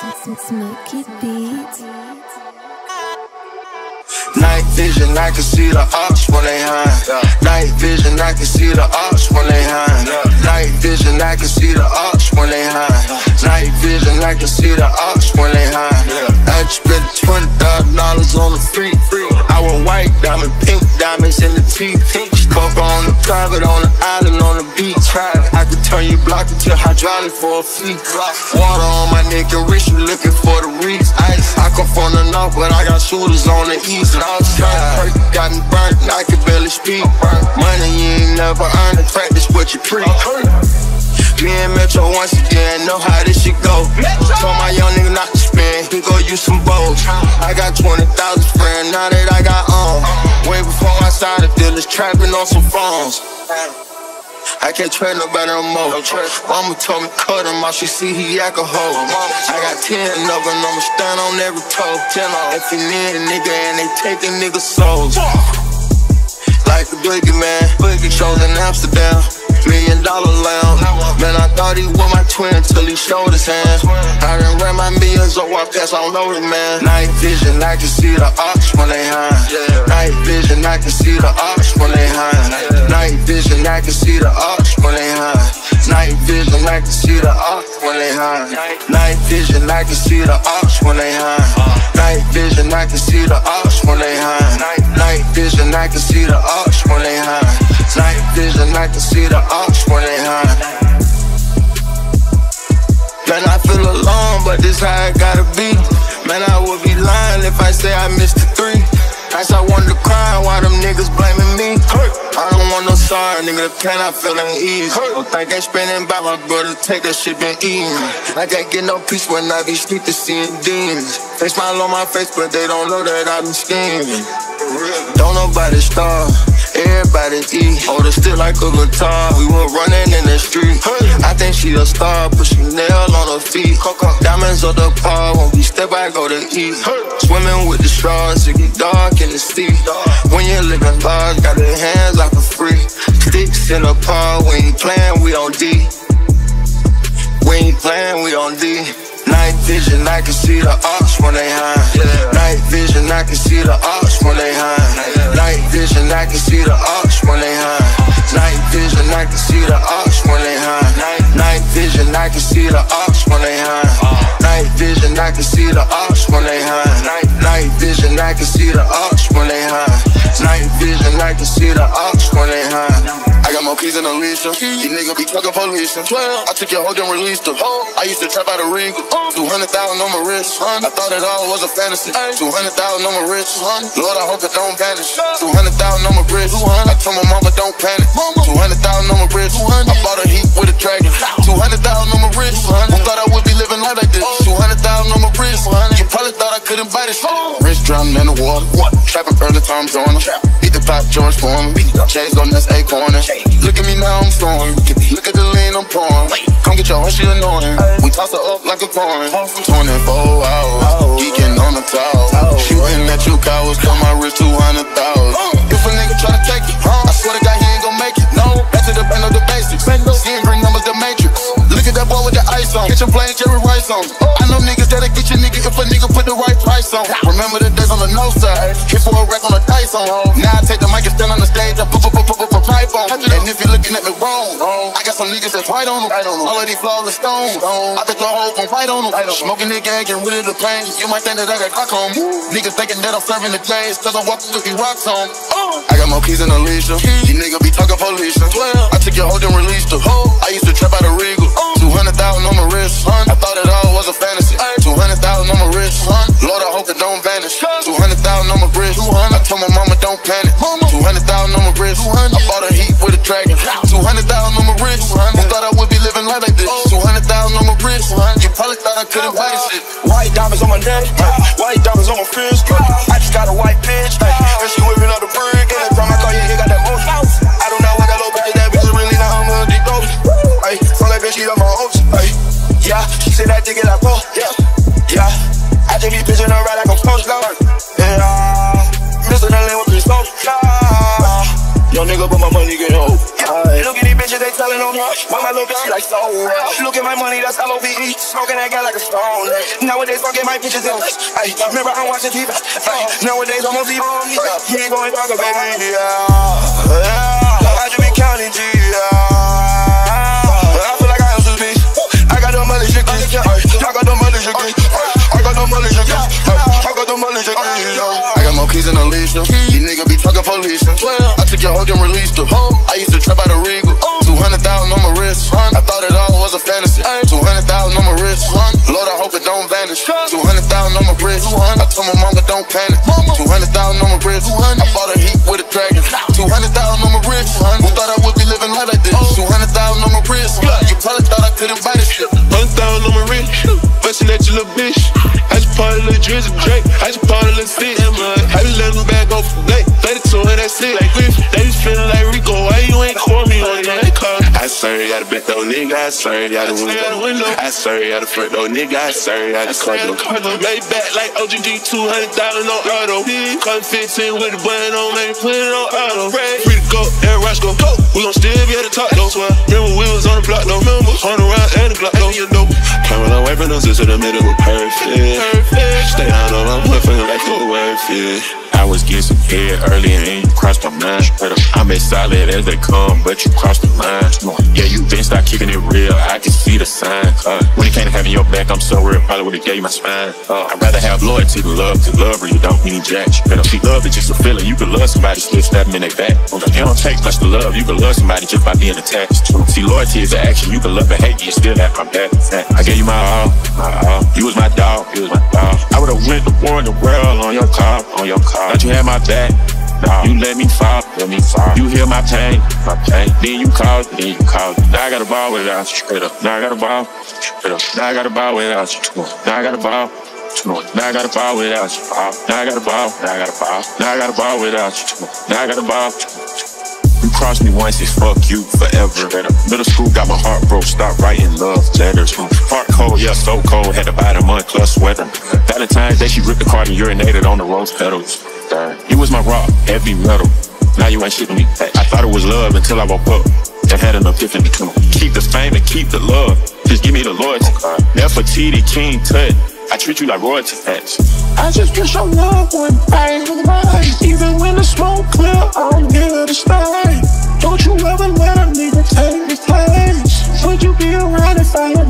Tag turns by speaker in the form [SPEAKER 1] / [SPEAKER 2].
[SPEAKER 1] Night vision, I can see the ops when they hide. Night vision, I can see the ops when they hide. Night vision, I can see the ops when they hide. Night vision, I can see the ops when they hide. I just spent twenty thousand dollars on the free. I want white diamond, pink diamonds in the teeth. Fuck on the private, on the island, on the beach. I could turn you block into hydraulic for a fee. Water on my neck and wrist, you looking for the reeds. Ice. I come from the north, but I got shooters on the east. And all the got me burnt, and I can barely speak. Money you ain't never earned, practice what you preach. Me and Metro once again, know how this shit go. Told my young nigga not to spend, he go use some bows. I got 20,000 friends, now that I got on. Way before I started dealers, trapping on some phones. I can't trust nobody no more. Mama told me cut him off, she see he alcohol. I got 10 of them, I'ma stand on every toe. If you need a nigga and they take a nigga souls. Like a boogie man, boogie shows in Amsterdam. Million dollar lamb. Man, I thought he was my twin till he showed his hand. I done ran my millions so I pass on over, man. Night vision, I can see the ops when they hide. Night vision, I can see the ops when they hide. Night vision, I can see the ops when they hide. Night vision, I can see the ops when they hide. Night vision, I can see the ops when they hide. Night vision, I can see the ops when they hide. Night vision, I can see the ops when they hide. Night vision, I can see the when they hide. Man, I feel alone, but this how it gotta be. Man, I would be lying if I say I missed the three. Nights I wanted to cry, why them niggas blaming me? Hurt. I don't want no sorry, nigga, the pain I feel ain't easy. Don't think they spending by my brother, take that shit been eating. I can't get no peace when I be sleep to seeing demons. They smile on my face, but they don't know that I been scheming. Don't nobody starve, everybody eat. Hold it still like a guitar. We were running in the street. I think she a star, put Chanel on her feet. Diamonds on the paw, when we step, I go to eat. Swimming with the straws, it get dark in the sea. When you're living large, got their hands like a free. Sticks in the paw, when you playing, we on D. When you playing, we on D. Night vision, I can see the ops when they hide. Night vision, I can see the ops when they hide. Night vision, I can see the ops when they hide. Night vision, I can see the ops when they hide. Night vision, I can see the ops when they hide. Uh. Night vision, I can see the ops when they hide. Night vision, I can see the ops when they hide. Night vision, I can see the ops when they hide. Got more keys than Alicia. These niggas be talking police. I took your hoe and released her. I used to trap out a ring. 200,000 on my wrist. I thought it all was a fantasy. 200,000 on my wrist. Lord, I hope it don't vanish. 200,000 on my wrist. I told my mama don't panic. 200,000 on my wrist. I bought a heat with a dragon. 200,000 on my wrist. Who thought I would be living life like this? 200,000 on my wrist. You probably thought I couldn't buy this. Wrist drowning in the water. Trapping early times on her. Pop George Foreman. Chains on this A corner. Look at me now, I'm flowing. Look at the lean I'm pouring. Come get your hoe, she annoying. We toss her up like a coin. 24 hours, geeking on the tower. Shooting at you cowards, cut my wrist 200,000. If a nigga try to take it, I swear to God he ain't gon' make it. No, back to the band of the basics. Seeing green numbers, the matrix. Look at that boy with the ice on. Get your plain Jerry Rice on. I know niggas that'll get your nigga if a nigga put the right price on. On the no side. Hit for a rack on the dice on. Now I take the mic and stand on the stage. I put, put, put, put, put, put pipe on. And if you're looking at me wrong, I got some niggas that's right on them. All of these flawless stones. I think the whole from right on them. Smoking the gang, getting rid of the pain. You might think that I got clock on. Niggas thinking that I'm serving the J's, cause I'm walking with these rocks on. I got more keys than Alicia. These niggas be talking police. I took your hoe and released her. I used to trap out a regal. 200,000 on my wrist. I thought it all was a fantasy. 200,000 on my wrist. Lord, I hope it don't vanish. 200,000 on my wrist. I told my mama don't panic. 200,000 on my wrist. I bought a heat with a dragon. 200,000 on my wrist. Who thought I would be living life like this? 200,000 on my wrist. You probably thought I couldn't buy this shit.
[SPEAKER 2] White diamonds on my neck, Mr. Nellen with the social. Yeah. Young nigga, put my money get. Yeah. Look at these bitches, they telling on me. Why my little bitch, she like so. Look at my money, that's L-O-V-E. Smoking that guy like a stone. Eh. Nowadays, fucking my pictures in. Ay, remember I'm watching TV. Ay, nowadays, I'm on TV. He ain't going talk about me. Yeah, yeah. I just been counting G. Yeah. I feel like I am bitch. I got the money, shit. I got the money, shit. I got the money, shit. I got the money, shit. Keys than Alicia. These niggas be talking police. I took your hoe and released her. I used to trap out a Regal. 200,000 on my wrist. I thought it all was a fantasy. 200,000 on my wrist. Lord, I hope it don't vanish. 200,000 on my wrist. I told my mama don't panic. 200,000 on my wrist. I bought a heat
[SPEAKER 3] 32 and. Like Griff, they just feeling like Rico, why you ain't call me on that car? I swear you out the back door, nigga, I swear you out the window. I swear you out the front door, nigga, I out the car door. Made back like OGG, 200,000 on auto. Come 15 with the button on, man, put it on auto. Free to go, and rush go. go. We gon' still be at the top though. Swear. From us the middle perfect. Perfect. Stay my foot, feeling like so worth it. I was getting some head early and you crossed my mind. I'm as solid as they come, but you crossed the line. Yeah, you been start keeping it real. I can see the sign. Uh, when it came to having your back, I'm so real. Probably would've gave you my spine. Uh, I'd rather have loyalty than love. Cause love really don't mean jack. Better see love is just a feeling. You can love somebody still stabbing in their back. It don't take much to love. You can love somebody just by being attached. See, loyalty is an action. You can love and hate and still have my back. I gave you my all, all. You was my dog, you was my dog. I would've went to war in the world on your car, on your car. Thought you had my back. No, you let me fall, let me fall. You hear my pain, my pain. Then you call, then you call. Now I got a ball without you, straight up. Now I got a ball, straight up. Now I got a ball without you. Now I got a ball. Now I got a ball without you. Now I got a ball. Now I got a ball. Now I got a ball without you. Now I got a ball. You crossed me once, it's fuck you forever. Middle school got my heart broke, stop writing love letters. Heart cold, yeah, so cold, had to buy the month plus sweater. Valentine's Day, she ripped the card and urinated on the rose petals. You was my rock, heavy metal. Now you ain't shit me. I thought it was love until I woke up and had enough an epiphany. Keep the fame and keep the love. Just give me the loyalty. Nefertiti, King Tut. I treat you like royalty fans. I just get your love when I ain't. Even when the smoke clear, I don't give stay. Don't you ever let a nigga take his place. Would you be around if I had